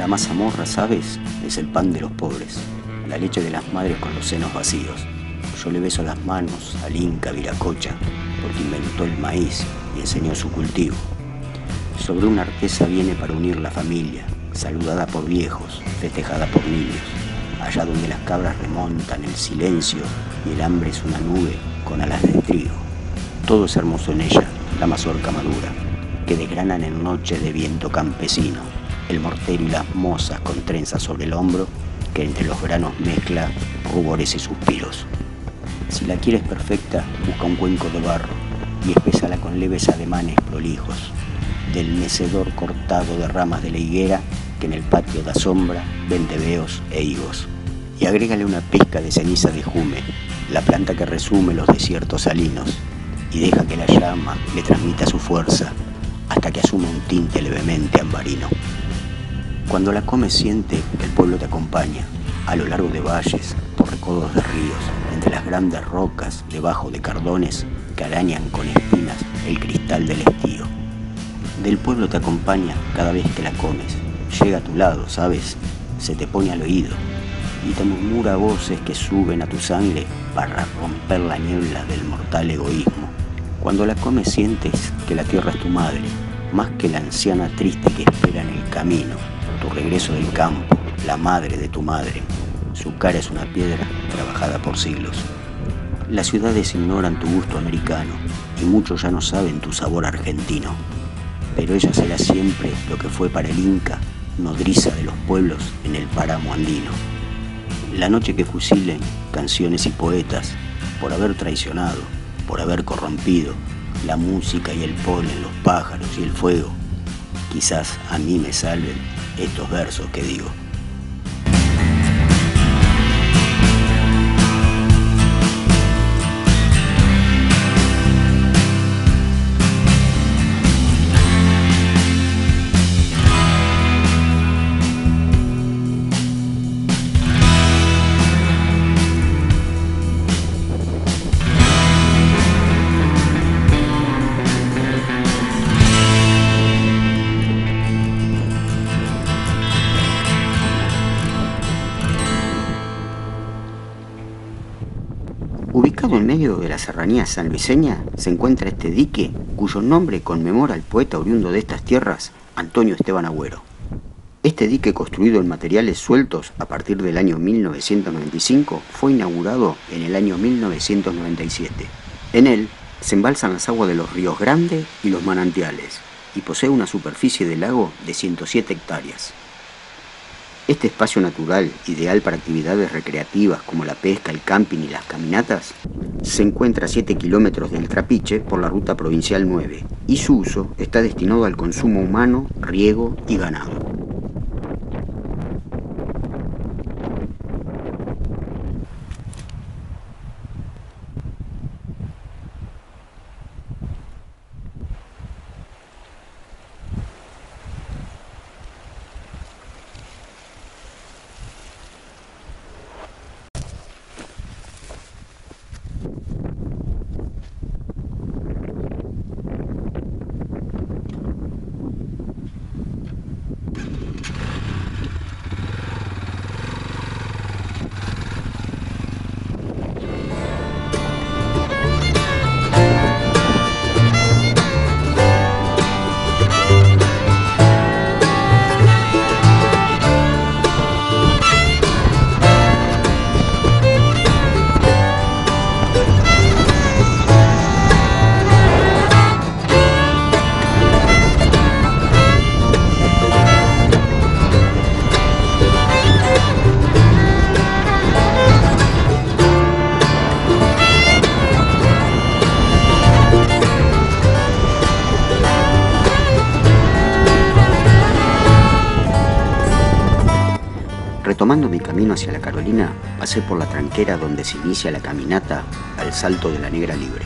La mazamorra, ¿sabes? Es el pan de los pobres, la leche de las madres con los senos vacíos. Yo le beso las manos al Inca Viracocha porque inventó el maíz y enseñó su cultivo. Sobre una artesa viene para unir la familia, saludada por viejos, festejada por niños, allá donde las cabras remontan el silencio y el hambre es una nube con alas de trigo. Todo es hermoso en ella, la mazorca madura, que desgranan en noche de viento campesino, el mortero y las mozas con trenzas sobre el hombro, que entre los granos mezcla rubores y suspiros. Si la quieres perfecta, busca un cuenco de barro y espésala con leves ademanes prolijos, del mecedor cortado de ramas de la higuera que en el patio da sombra vende veos e higos. Y agrégale una pizca de ceniza de jume, la planta que resume los desiertos salinos, y deja que la llama le transmita su fuerza hasta que asume un tinte levemente ambarino. Cuando la comes siente que el pueblo te acompaña, a lo largo de valles, por recodos de ríos, entre las grandes rocas, debajo de cardones que arañan con espinas el cristal del estío. Del pueblo te acompaña cada vez que la comes, llega a tu lado, ¿sabes? Se te pone al oído y te murmura voces que suben a tu sangre para romper la niebla del mortal egoísmo. Cuando la comes sientes que la tierra es tu madre, más que la anciana triste que espera en el camino, tu regreso del campo, la madre de tu madre. Su cara es una piedra trabajada por siglos. Las ciudades ignoran tu gusto americano y muchos ya no saben tu sabor argentino. Pero ella será siempre lo que fue para el Inca, nodriza de los pueblos en el páramo andino. La noche que fusilen canciones y poetas por haber traicionado, por haber corrompido la música y el polen, los pájaros y el fuego, quizás a mí me salven estos versos que digo. En medio de la serranía sanluiseña se encuentra este dique cuyo nombre conmemora al poeta oriundo de estas tierras, Antonio Esteban Agüero. Este dique construido en materiales sueltos a partir del año 1995 fue inaugurado en el año 1997. En él se embalsan las aguas de los ríos Grande y los manantiales y posee una superficie de lago de 107 hectáreas. Este espacio natural, ideal para actividades recreativas como la pesca, el camping y las caminatas, se encuentra a 7 kilómetros del Trapiche por la ruta provincial 9 y su uso está destinado al consumo humano, riego y ganado. Retomando mi camino hacia la Carolina, pasé por la tranquera donde se inicia la caminata al Salto de la Negra Libre.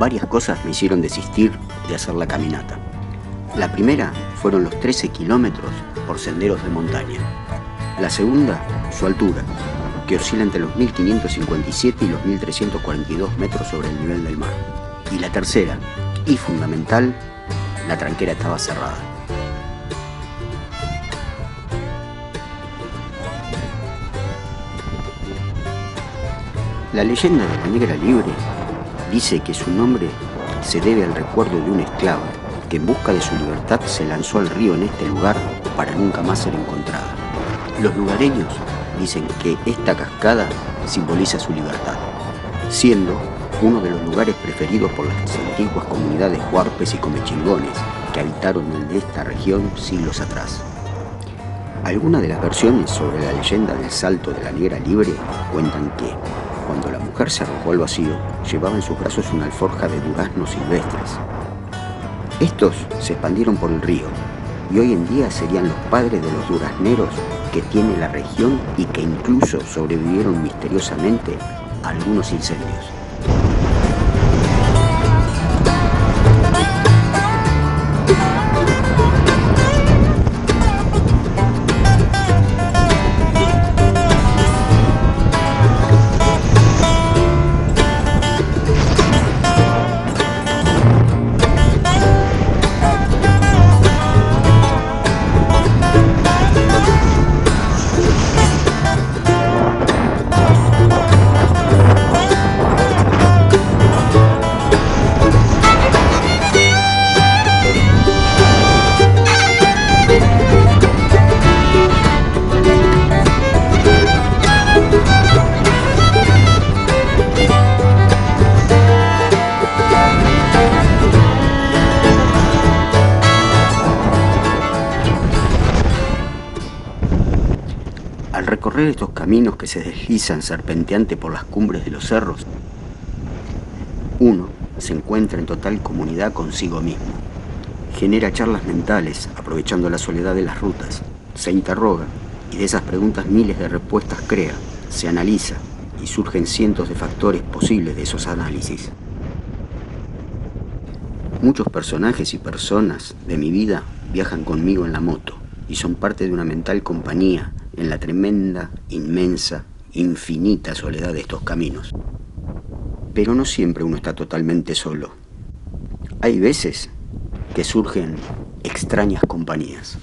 Varias cosas me hicieron desistir de hacer la caminata. La primera fueron los 13 kilómetros por senderos de montaña. La segunda, su altura, que oscila entre los 1557 y los 1342 metros sobre el nivel del mar. Y la tercera, y fundamental, la tranquera estaba cerrada. La leyenda de la Negra Libre dice que su nombre se debe al recuerdo de una esclava que en busca de su libertad se lanzó al río en este lugar para nunca más ser encontrada. Los lugareños dicen que esta cascada simboliza su libertad, siendo uno de los lugares preferidos por las antiguas comunidades huarpes y comechingones que habitaron en esta región siglos atrás. Algunas de las versiones sobre la leyenda del salto de la negra libre cuentan que, cuando la mujer se arrojó al vacío, llevaba en sus brazos una alforja de duraznos silvestres. Estos se expandieron por el río y hoy en día serían los padres de los durazneros que tiene la región y que incluso sobrevivieron misteriosamente a algunos incendios. Recorrer estos caminos que se deslizan serpenteante por las cumbres de los cerros, uno se encuentra en total comunidad consigo mismo. Genera charlas mentales, aprovechando la soledad de las rutas. Se interroga y de esas preguntas miles de respuestas crea, se analiza y surgen cientos de factores posibles de esos análisis. Muchos personajes y personas de mi vida viajan conmigo en la moto y son parte de una mental compañía en la tremenda, inmensa, infinita soledad de estos caminos. Pero no siempre uno está totalmente solo. Hay veces que surgen extrañas compañías.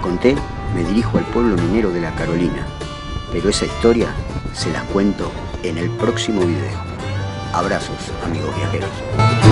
Conté, me dirijo al pueblo minero de la Carolina, pero esa historia se las cuento en el próximo video. Abrazos, amigos viajeros.